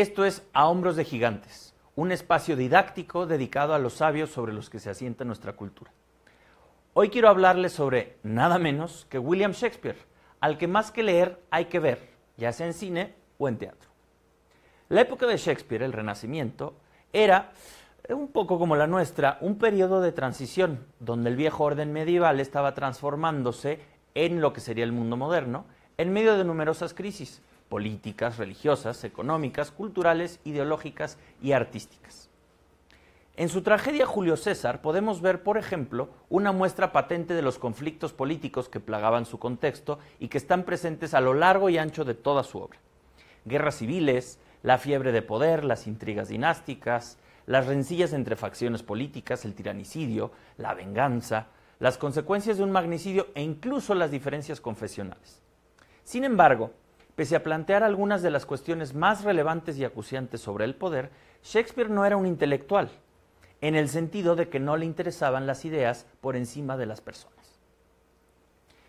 Esto es A Hombros de Gigantes, un espacio didáctico dedicado a los sabios sobre los que se asienta nuestra cultura. Hoy quiero hablarles sobre nada menos que William Shakespeare, al que más que leer hay que ver, ya sea en cine o en teatro. La época de Shakespeare, el Renacimiento, era un poco como la nuestra, un periodo de transición, donde el viejo orden medieval estaba transformándose en lo que sería el mundo moderno, en medio de numerosas crisis políticas, religiosas, económicas, culturales, ideológicas y artísticas. En su tragedia Julio César podemos ver, por ejemplo, una muestra patente de los conflictos políticos que plagaban su contexto y que están presentes a lo largo y ancho de toda su obra. Guerras civiles, la fiebre de poder, las intrigas dinásticas, las rencillas entre facciones políticas, el tiranicidio, la venganza, las consecuencias de un magnicidio e incluso las diferencias confesionales. Sin embargo, pese a plantear algunas de las cuestiones más relevantes y acuciantes sobre el poder, Shakespeare no era un intelectual, en el sentido de que no le interesaban las ideas por encima de las personas.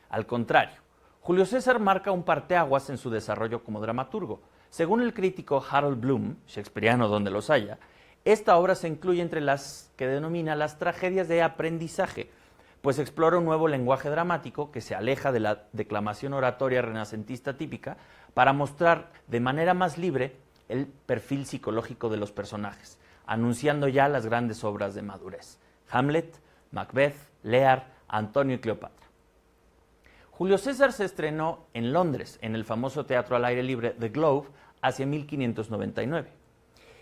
Al contrario, Julio César marca un parteaguas en su desarrollo como dramaturgo. Según el crítico Harold Bloom, shakespeariano donde los haya, esta obra se incluye entre las que denomina las tragedias de aprendizaje, pues explora un nuevo lenguaje dramático que se aleja de la declamación oratoria renacentista típica para mostrar de manera más libre el perfil psicológico de los personajes, anunciando ya las grandes obras de madurez. Hamlet, Macbeth, Lear, Antonio y Cleopatra. Julio César se estrenó en Londres, en el famoso teatro al aire libre The Globe, hacia 1599.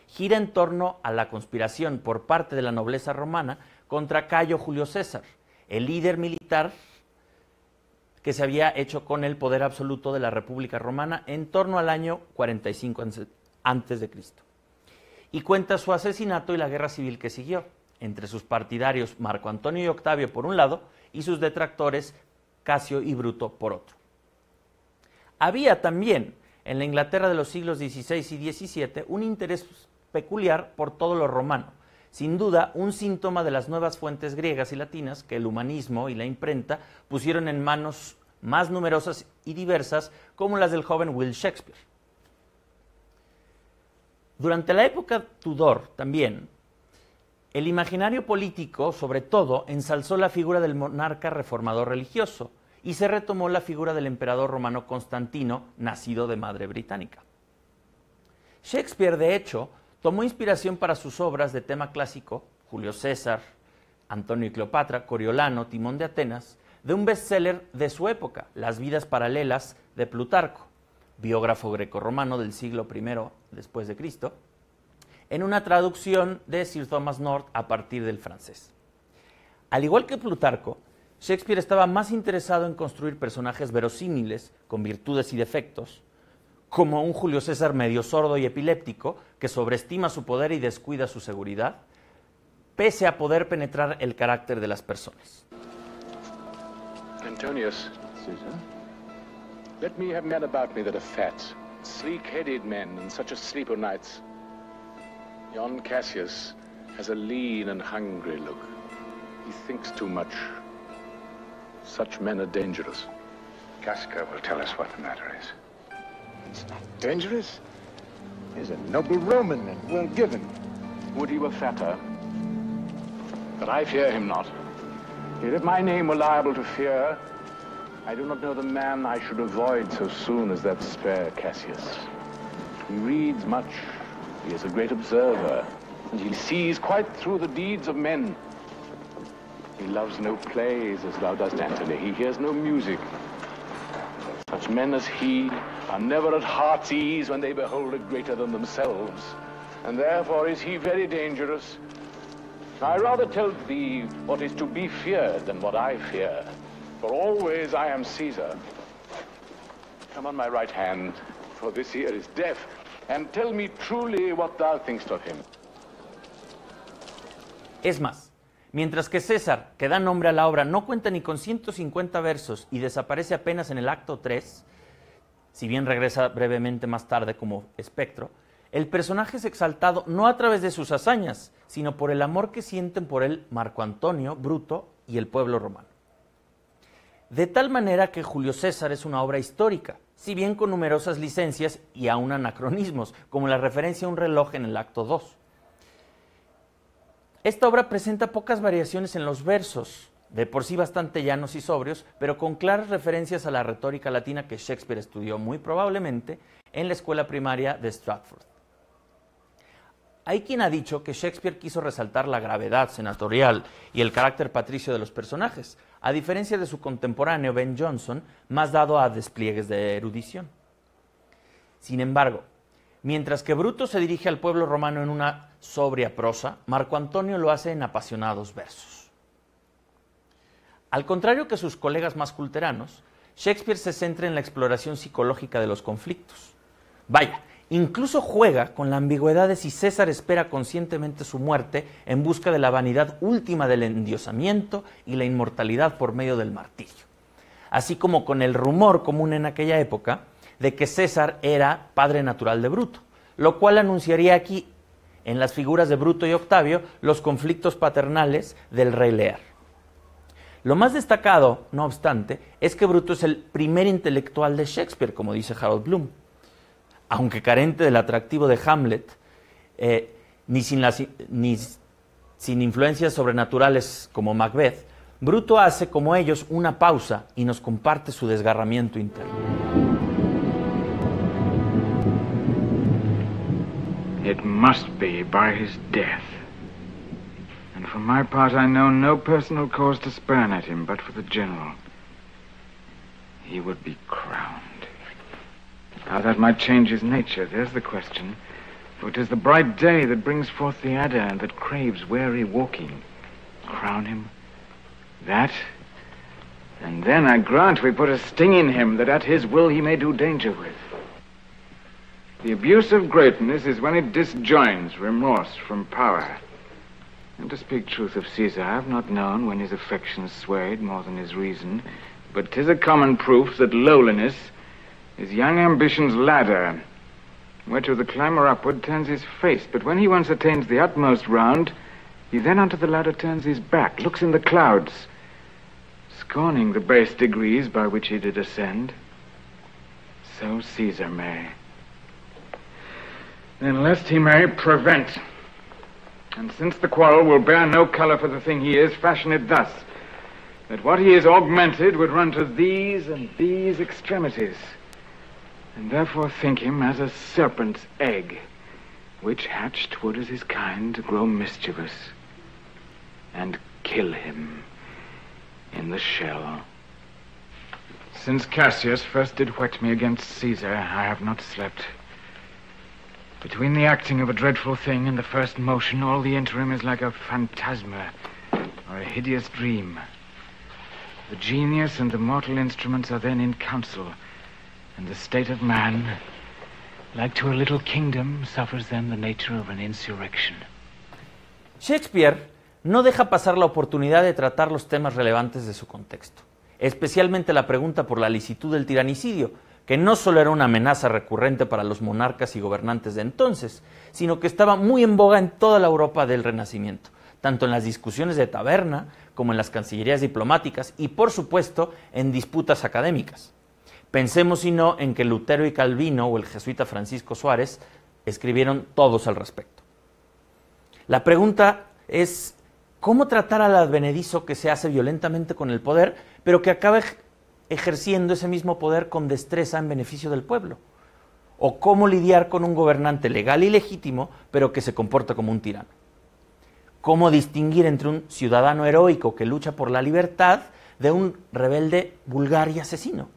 Gira en torno a la conspiración por parte de la nobleza romana contra Cayo Julio César, el líder militar que se había hecho con el poder absoluto de la República Romana en torno al año 45 antes de Cristo. Y cuenta su asesinato y la guerra civil que siguió, entre sus partidarios Marco Antonio y Octavio por un lado y sus detractores Casio y Bruto por otro. Había también en la Inglaterra de los siglos XVI y XVII un interés peculiar por todo lo romano, sin duda un síntoma de las nuevas fuentes griegas y latinas que el humanismo y la imprenta pusieron en manos más numerosas y diversas como las del joven Will Shakespeare. Durante la época Tudor también, el imaginario político, sobre todo, ensalzó la figura del monarca reformador religioso y se retomó la figura del emperador romano Constantino, nacido de madre británica. Shakespeare, de hecho, tomó inspiración para sus obras de tema clásico, Julio César, Antonio y Cleopatra, Coriolano, Timón de Atenas, de un bestseller de su época, Las vidas paralelas de Plutarco, biógrafo grecorromano del siglo I después de Cristo, en una traducción de Sir Thomas North a partir del francés. Al igual que Plutarco, Shakespeare estaba más interesado en construir personajes verosímiles, con virtudes y defectos, como un Julio César medio sordo y epiléptico que sobreestima su poder y descuida su seguridad, pese a poder penetrar el carácter de las personas. Antonius. Caesar? Let me have men about me that are fat, sleek-headed men, and such as sleep o' nights. Yon Cassius has a lean and hungry look. He thinks too much. Such men are dangerous. Casca will tell us what the matter is. It's not dangerous. He's a noble Roman and well given. Would he were fatter. But I fear him not. Yet if my name were liable to fear, I do not know the man I should avoid so soon as that spare Cassius. He reads much, he is a great observer, and he sees quite through the deeds of men. He loves no plays as thou dost, Antony. He hears no music. Such men as he are never at heart's ease when they behold a greater than themselves. And therefore is he very dangerous. I rather tell thee what is to be feared than what I fear. For always I am Caesar. Come on my right hand, for this here is death, and tell me truly what thou thinkst of him. Es más, mientras que César, que da nombre a la obra, no cuenta ni con 150 versos y desaparece apenas en el acto 3, si bien regresa brevemente más tarde como espectro, el personaje es exaltado no a través de sus hazañas, sino por el amor que sienten por él Marco Antonio, Bruto y el pueblo romano. de tal manera que Julio César es una obra histórica, si bien con numerosas licencias y aún anacronismos, como la referencia a un reloj en el acto 2. Esta obra presenta pocas variaciones en los versos, de por sí bastante llanos y sobrios, pero con claras referencias a la retórica latina que Shakespeare estudió muy probablemente en la escuela primaria de Stratford. Hay quien ha dicho que Shakespeare quiso resaltar la gravedad senatorial y el carácter patricio de los personajes, a diferencia de su contemporáneo Ben Jonson, más dado a despliegues de erudición. Sin embargo, mientras que Bruto se dirige al pueblo romano en una sobria prosa, Marco Antonio lo hace en apasionados versos. Al contrario que sus colegas más culteranos, Shakespeare se centra en la exploración psicológica de los conflictos. Vaya, Incluso juega con la ambigüedad de si César espera conscientemente su muerte en busca de la vanidad última del endiosamiento y la inmortalidad por medio del martirio. Así como con el rumor común en aquella época de que César era padre natural de Bruto, lo cual anunciaría aquí, en las figuras de Bruto y Octavio, los conflictos paternales del rey Lear. Lo más destacado, no obstante, es que Bruto es el primer intelectual de Shakespeare, como dice Harold Bloom aunque carente del atractivo de Hamlet, eh, ni, sin influencias sobrenaturales como Macbeth, Bruto hace como ellos una pausa y nos comparte su desgarramiento interno. For my part, I know no personal cause to spurn at him but for the general. He would be crowned. How that might change his nature, there's the question. For it is the bright day that brings forth the adder and that craves weary walking. Crown him? That? And then I grant we put a sting in him that at his will he may do danger with. The abuse of greatness is when it disjoins remorse from power. And to speak truth of Caesar, I have not known when his affections swayed more than his reason, but 'tis a common proof that lowliness is young ambition's ladder, whereto the climber upward turns his face, but when he once attains the utmost round, he then unto the ladder turns his back, looks in the clouds, scorning the base degrees by which he did ascend. So Caesar may. Then lest he may prevent. And since the quarrel will bear no colour for the thing he is, fashion it thus, that what he is augmented would run to these and these extremities and therefore think him as a serpent's egg, which hatched would as his kind grow mischievous, and kill him in the shell. Since Cassius first did whet me against Caesar, I have not slept. Between the acting of a dreadful thing and the first motion, all the interim is like a phantasma or a hideous dream. The genius and the mortal instruments are then in council and the state of man, like to a little kingdom, suffers then the nature of an insurrection. Shakespeare no deja pasar la oportunidad de tratar los temas relevantes de su contexto, especialmente la pregunta por la licitud del tiranicidio, que no solo era una amenaza recurrente para los monarcas y gobernantes de entonces, sino que estaba muy en boga en toda la Europa del Renacimiento, tanto en las discusiones de taberna como en las cancillerías diplomáticas y, por supuesto, en disputas académicas. Pensemos, si no, en que Lutero y Calvino o el jesuita Francisco Suárez escribieron todos al respecto. La pregunta es, ¿cómo tratar al advenedizo que se hace violentamente con el poder, pero que acaba ejerciendo ese mismo poder con destreza en beneficio del pueblo? ¿O cómo lidiar con un gobernante legal y legítimo, pero que se comporta como un tirano? ¿Cómo distinguir entre un ciudadano heroico que lucha por la libertad de un rebelde vulgar y asesino?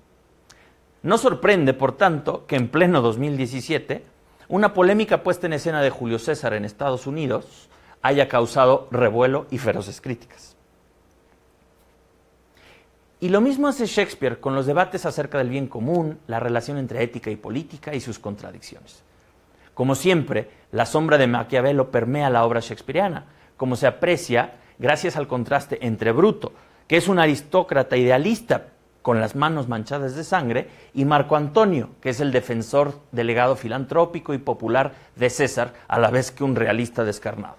No sorprende, por tanto, que en pleno 2017 una polémica puesta en escena de Julio César en Estados Unidos haya causado revuelo y feroces críticas. Y lo mismo hace Shakespeare con los debates acerca del bien común, la relación entre ética y política y sus contradicciones. Como siempre, la sombra de Maquiavelo permea la obra shakespeariana, como se aprecia gracias al contraste entre Bruto, que es un aristócrata idealista con las manos manchadas de sangre, y Marco Antonio, que es el defensor delegado filantrópico y popular de César, a la vez que un realista descarnado.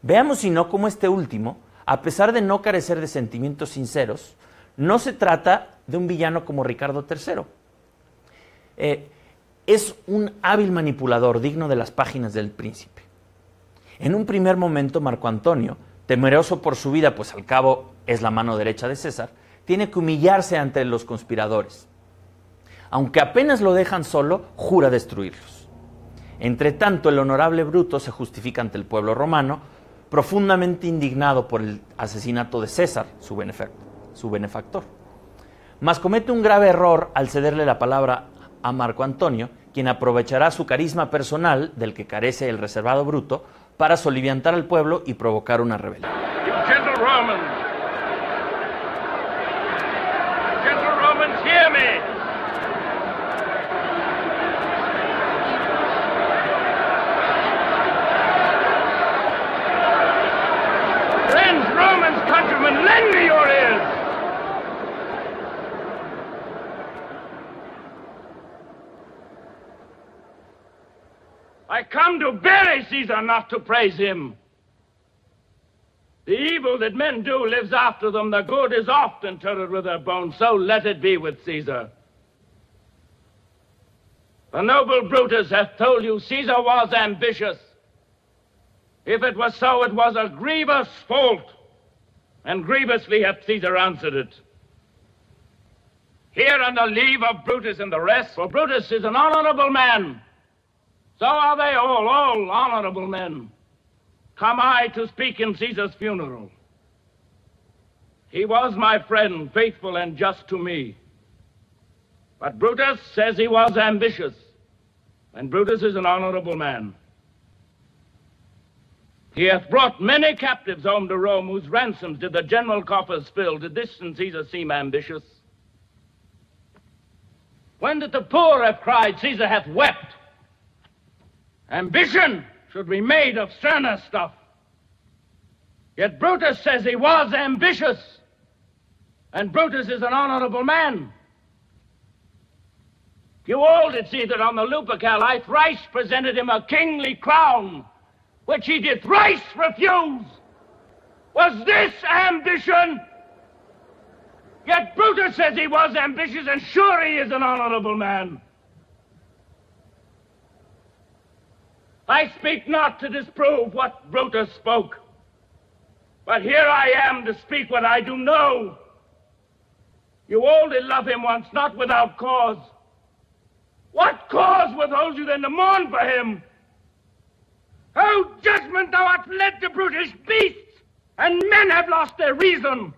Veamos si no cómo este último, a pesar de no carecer de sentimientos sinceros, no se trata de un villano como Ricardo III. Eh, es un hábil manipulador digno de las páginas del príncipe. En un primer momento, Marco Antonio, temeroso por su vida, pues al cabo es la mano derecha de César, tiene que humillarse ante los conspiradores. Aunque apenas lo dejan solo, jura destruirlos. Entre tanto, el honorable Bruto se justifica ante el pueblo romano, profundamente indignado por el asesinato de César, su, benefactor. Mas comete un grave error al cederle la palabra a Marco Antonio, quien aprovechará su carisma personal, del que carece el reservado Bruto, para soliviantar al pueblo y provocar una rebelión. Come to bury Caesar, not to praise him. The evil that men do lives after them. The good is oft interred with their bones. So let it be with Caesar. The noble Brutus hath told you Caesar was ambitious. If it was so, it was a grievous fault, and grievously hath Caesar answered it. Here the leave of Brutus and the rest, for Brutus is an honorable man. So are they all, all honorable men. Come I to speak in Caesar's funeral. He was my friend, faithful and just to me. But Brutus says he was ambitious, and Brutus is an honorable man. He hath brought many captives home to Rome, whose ransoms did the general coffers fill. Did this in Caesar seem ambitious? When did the poor have cried, Caesar hath wept? Ambition should be made of sterner stuff. Yet Brutus says he was ambitious, and Brutus is an honorable man. You all did see that on the Lupercal I thrice presented him a kingly crown, which he did thrice refuse. Was this ambition? Yet Brutus says he was ambitious, and sure he is an honorable man. I speak not to disprove what Brutus spoke, but here I am to speak what I do know. You did love him once, not without cause. What cause withholds you then to mourn for him? Oh, judgment thou art led to brutish beasts, and men have lost their reason.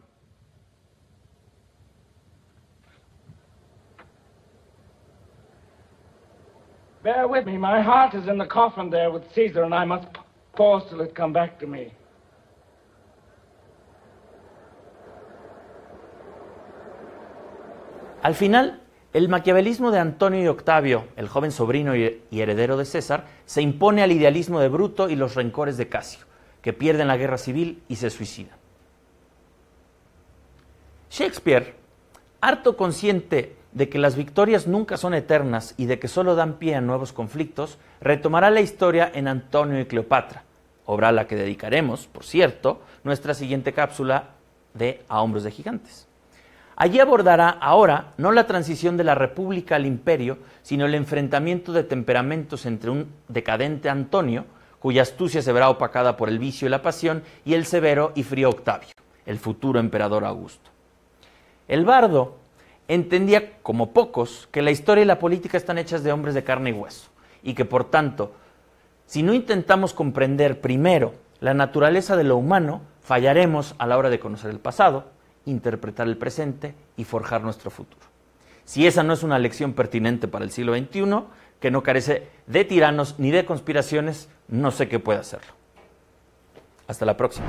Bear with me. My heart is in the coffin there with Caesar, and I must pause till it come back to me. Al final, el maquiavelismo de Antonio y Octavio, el joven sobrino y heredero de César, se impone al idealismo de Bruto y los rencores de Casio, que pierden la guerra civil y se suicidan. Shakespeare, harto consciente de que las victorias nunca son eternas y de que solo dan pie a nuevos conflictos, retomará la historia en Antonio y Cleopatra, obra a la que dedicaremos, por cierto, nuestra siguiente cápsula de A Hombros de Gigantes. Allí abordará ahora no la transición de la República al Imperio, sino el enfrentamiento de temperamentos entre un decadente Antonio, cuya astucia se verá opacada por el vicio y la pasión, y el severo y frío Octavio, el futuro emperador Augusto. El bardo entendía, como pocos, que la historia y la política están hechas de hombres de carne y hueso, y que por tanto, si no intentamos comprender primero la naturaleza de lo humano, fallaremos a la hora de conocer el pasado, interpretar el presente y forjar nuestro futuro. Si esa no es una lección pertinente para el siglo XXI, que no carece de tiranos ni de conspiraciones, no sé qué puede hacerlo. Hasta la próxima.